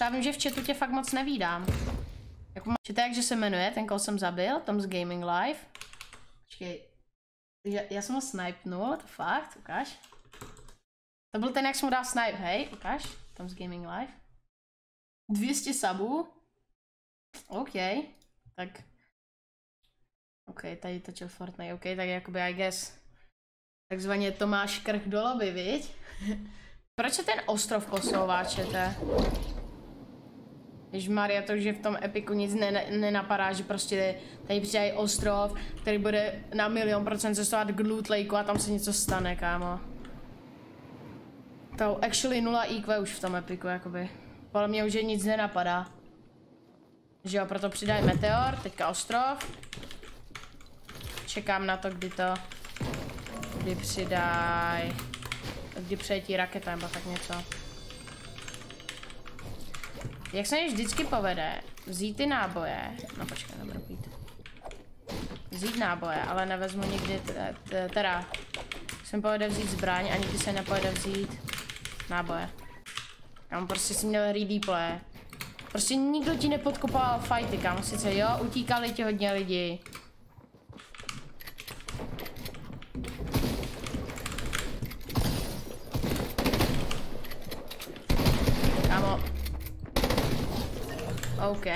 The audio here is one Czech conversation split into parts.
Třeba vím, že v chatu tě fakt moc nevídám. Jak má... Čete, jak že se jmenuje, ten koho jsem zabil, Tom's Gaming Live. Počkej. Já, já jsem ho snipnul, to fakt, ukáž. To byl ten, jak jsem mu dal snipe, hej, ukáž. Tom's Gaming Live. 200 subů. OK, tak. OK, tady točil Fortnite, OK, tak jakoby I guess. Takzvaně Tomáš Krch do lobby, viď? Proč se ten ostrov posouvá, čete? Maria, to, že v tom epiku nic ne, nenapadá, že prostě tady přijde ostrov, který bude na milion procent cestovat k Loot Lakeu a tam se něco stane, kámo. To actually 0 IQ už v tom epiku, jakoby. Podle mě už je nic nenapadá. Že jo, proto přidají meteor, teďka ostrov. Čekám na to, kdy to... Kdy přidají... Kdy přijetí raketa nebo tak něco. Jak se mi vždycky povede vzít ty náboje, no počkej, nebudu pít. Vzít náboje, ale nevezmu nikdy, teda, se mi povede vzít zbraň a nikdy se nepovede vzít náboje. Kámo, prostě si měl redeplay. Prostě nikdo ti nepodkopal fighty, kámo, sice jo, utíkali ti hodně lidi. Kámo. OK.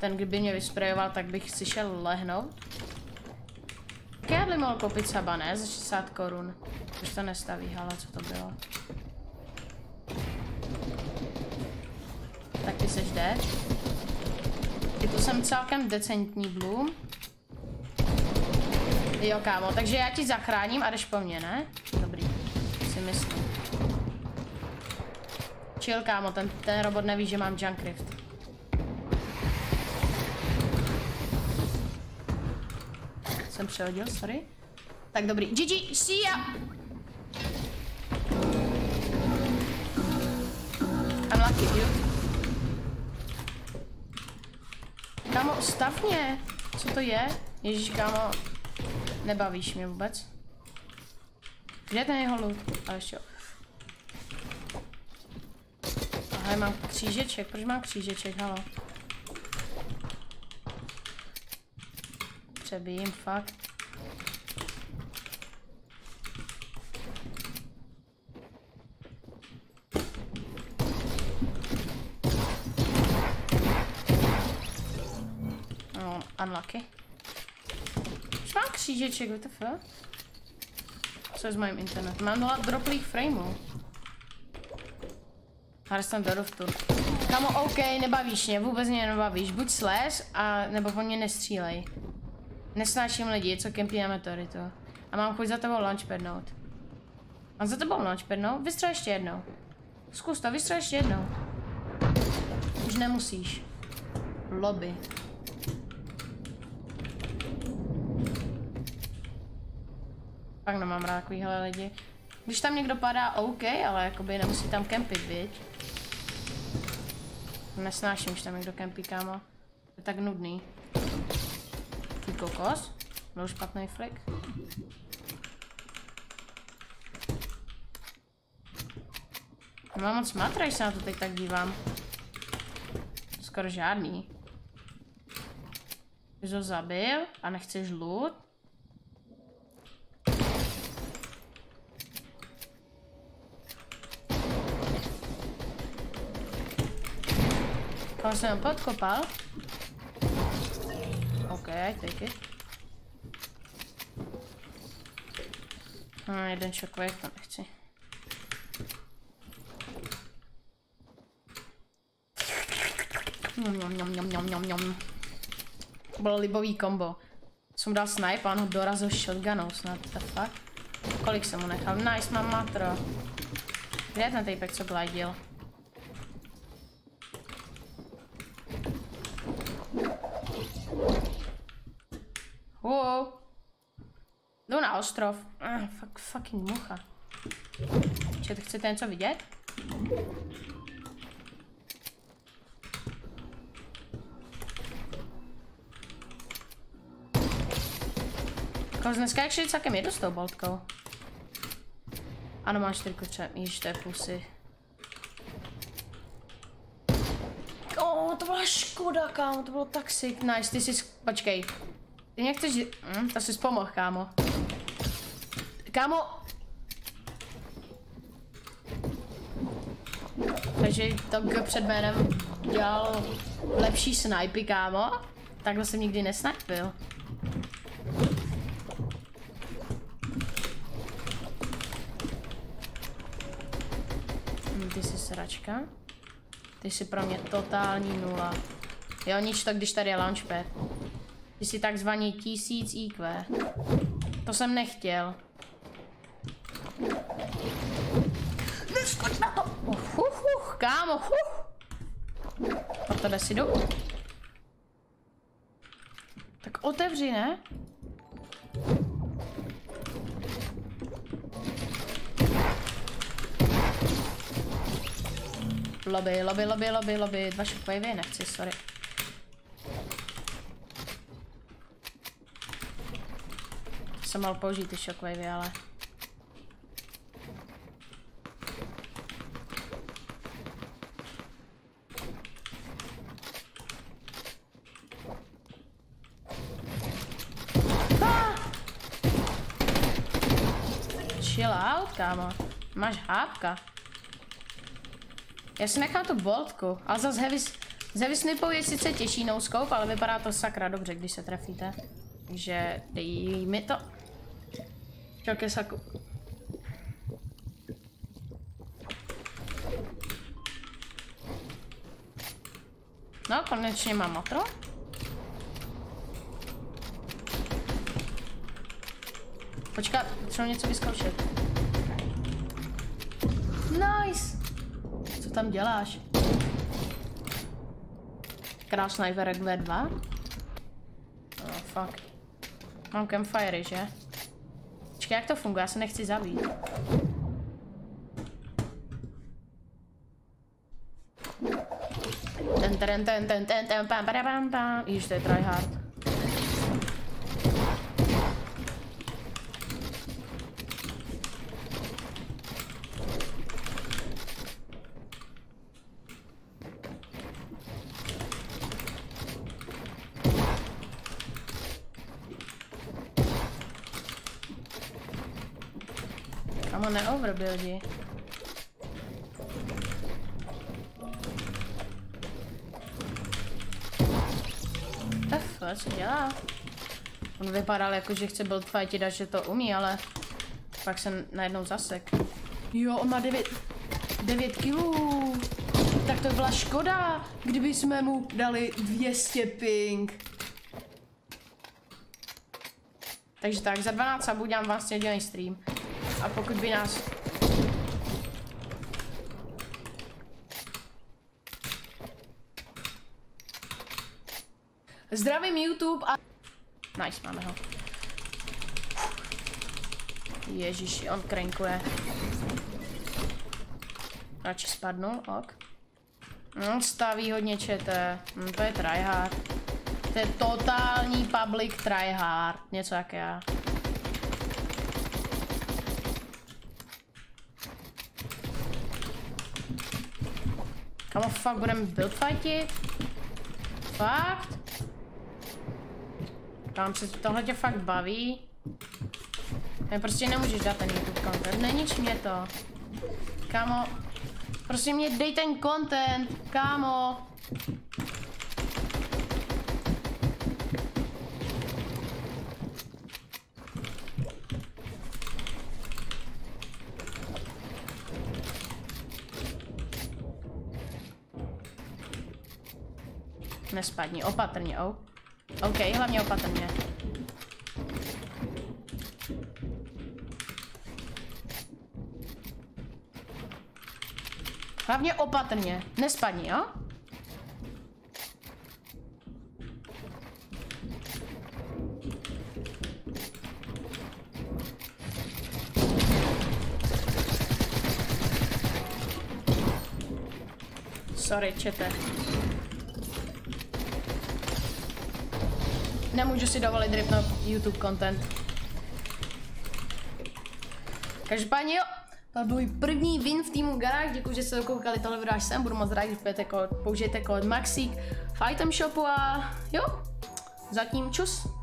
Ten, kdyby mě vysprejoval, tak bych si šel lehnout. Bych mohl koupit saba, ne? Za 60 korun. Už to nestaví, hala, co to bylo. Tak ty seš dead. Je to jsem celkem decentní Bloom. Jo, kámo, takže já ti zachráním a jdeš po mně, ne? Dobrý, si myslím. Chill, kámo, ten, ten robot neví, že mám junk rift. Jsem přehodil, sorry. Tak dobrý. GG, see ya! Unlucky, dude. Kámo, stav mě. Co to je? Ježíš, kámo. Nebavíš mě vůbec. Kde ten jeho loot? A ještě. Aha, mám křížeček. Proč mám křížeček, halo? Přebijím, fakt. No, unlucky. Už mám křížeček, what the fuck? Co je s mým internetem? Mám nula droplých frameů. Jsem do roftu. Kamo, OK, nebavíš mě, vůbec mě nebavíš. Buď slez, a nebo po mě nestřílej. Nesnáším lidi, co kempí na meteoritu. A mám chuť za tebou launchpadnout. Mám za tebou launchpadnout? Vystřel ještě jednou. Zkus to, vystřel ještě jednou. Už nemusíš. Lobby. Pak nemám rád takovýhle lidi. Když tam někdo padá, OK, ale jakoby nemusí tam kempit, viď? Nesnáším, když tam někdo kempí, kámo. Je tak nudný. Ty kokos? Byl špatný flick. Nemám moc matra, když se na to teď tak dívám. Skoro žádný. Jsi ho zabil a nechceš loot? Koho jsem podkopal? OK, take it. No, jeden šokovek to nechci. Njom, njom, njom, njom, njom. To bylo libový kombo. Jsem dal snipe a on ho dorazil shotgunou snad, the fuck. Kolik jsem mu nechal? Nice, mám matro. Kde je ten týpek, co glidil? Wow. Jdu ostrov. Ah, fuck, fucking mucha. Či to chcete něco vidět? Kouz dneska actually celkem jedu s tou boltkou. Ano, máš 4 kotře. Již to je pusy. Kámo, to byla škoda, kámo, to bylo tak sick. Nice, ty jsi, počkej. Ty mě chceš, hm, to jsi pomohl, kámo. Kámo. Takže to kdo před jménem dělal lepší snipy, kámo. Takhle jsem nikdy nesnipil. Hm, ty jsi sračka. Ty jsi pro mě totální nula. Jo, nič to, když tady je launchpad. Ty jsi takzvaný 1000 IQ. To jsem nechtěl. Neskoč na to! Uh, uh, uh, kámo, uh. A to si jdu. Tak otevři, ne? Lobby, lobby, lobby, lobby, lobby. Dva shockwavey, nechci, sorry. Jsem mal použít ty shockwavey, ale... Ah! Chill out, kámo. Máš hápka. Já si nechám tu boltku, ale zase heavy, z heavy snipou je sice těžší no scope, ale vypadá to sakra dobře, když se trefíte. Takže dej mi to. Čakaj saku. No, konečně mám motro. Počkat, potřebuji něco vyzkoušet. Nice! Co tam děláš? Krásný verek V2? Oh, fuck. Mám campfire, že? Počkej, jak to funguje? Já se nechci zabít. Ten, ten, ten, ten, ten, ten, pam, pam, pam, pam. Již to je tryhard. Kamo, neoverbuildi. F, co dělá? On vypadal jako, že chce build fightit a že to umí, ale pak jsem najednou zasek. Jo, on má 9, 9 kilů. Tak to byla škoda, kdyby jsme mu dali 200 ping. Takže tak, za 12 sabů dělám vlastně dělný stream. A pokud by nás... Zdravím YouTube a... Nice, máme ho. Ježíši, on krenkuje. Radši spadnul, ok. No, staví hodně čete. Hm, to je tryhard. To je totální public tryhard. Něco jak já. Kamo, fakt budeme build fightit? Fakt? Tam se tohle tě fakt baví. Ne, prostě nemůžeš dát ten YouTube content, nenič mě to. Kámo, prosím mě dej ten content, kámo. Nespadni, opatrně, oh. OK, hlavně opatrně. Hlavně opatrně, nespadni, jo? Sorry, čete. Nemůžu si dovolit ripnout YouTube content. Každopádně jo, To byl můj první win v týmu Garage, děkuji, že jste dokoukali tohle video až sem, budu moc rád, budete kód, použijete kód Maxík v item shopu a jo, zatím čus.